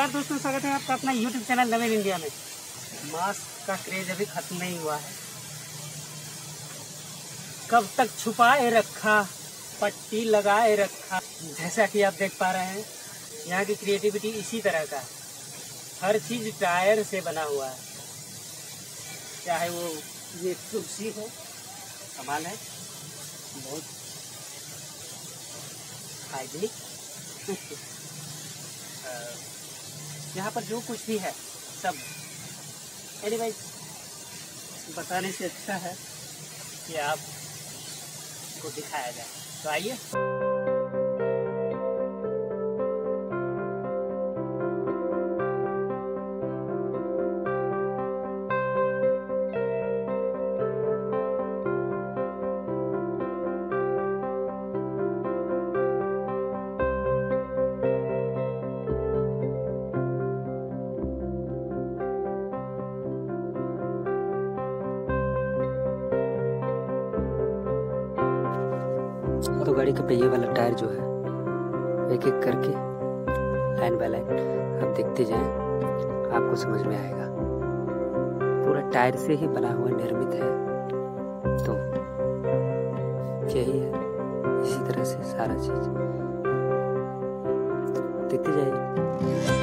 नमस्कार दोस्तों, स्वागत है आपका अपना यूट्यूब चैनल नवीन इंडिया में। मास्क का क्रेज अभी खत्म नहीं हुआ है। कब तक छुपाए रखा, पट्टी लगाए रखा, जैसा कि आप देख पा रहे हैं, यहाँ की क्रिएटिविटी इसी तरह का। हर चीज़ टायर से बना हुआ है। चाहे वो ये कुर्सी हो कमाल है, बहुत हाइजीनिक यहाँ पर जो कुछ भी है, सब। एनी एनीवेज बताने से अच्छा है कि आपको दिखाया जाए। तो आइए। गाड़ी का पहिए वाला टायर जो है एक एक करके लाइन बाय लाइन आप देखते जाएँ, आपको समझ में आएगा। पूरा टायर से ही बना हुआ निर्मित है। तो यही है, इसी तरह से सारा चीज़। देखते जाइए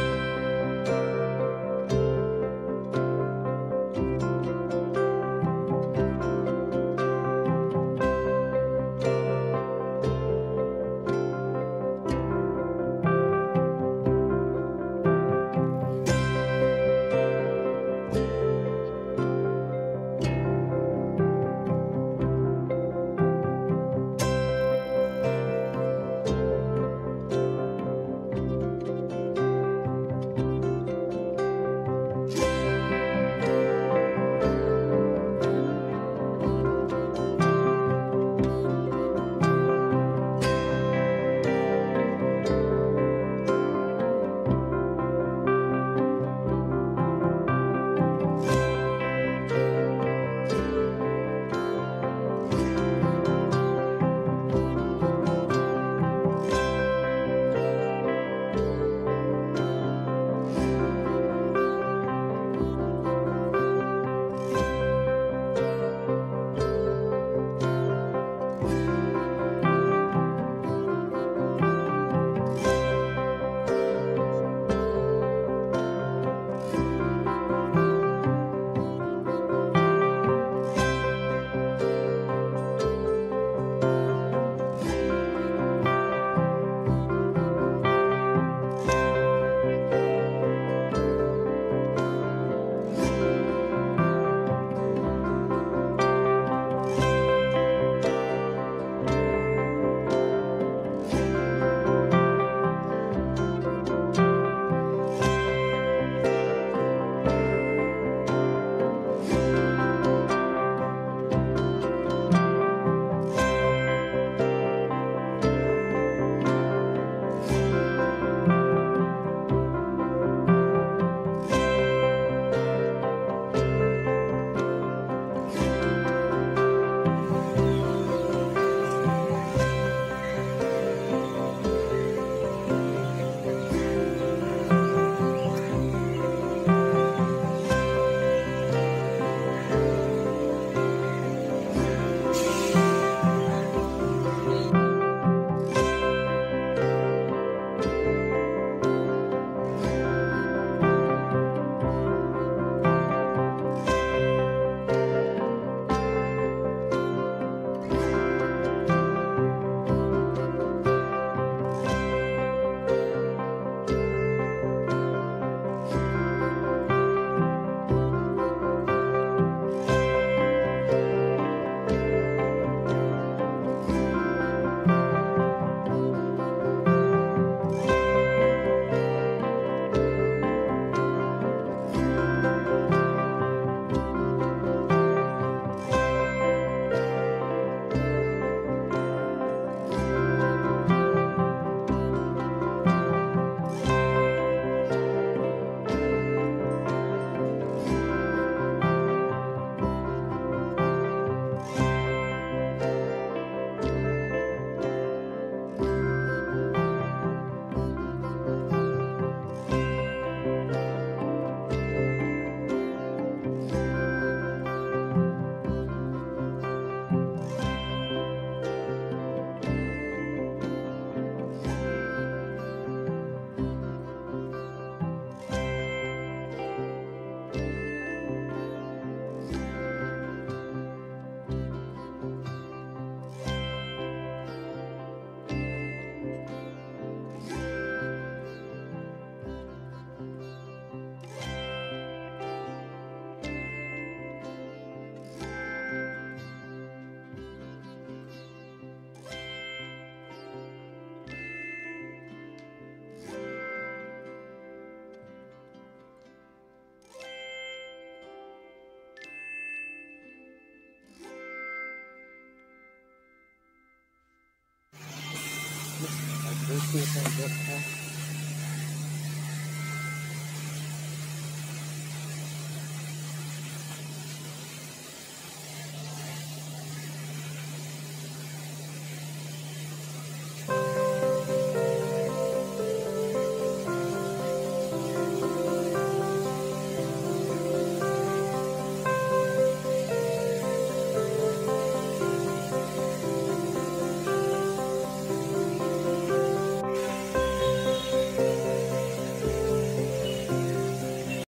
इसमें सब रखा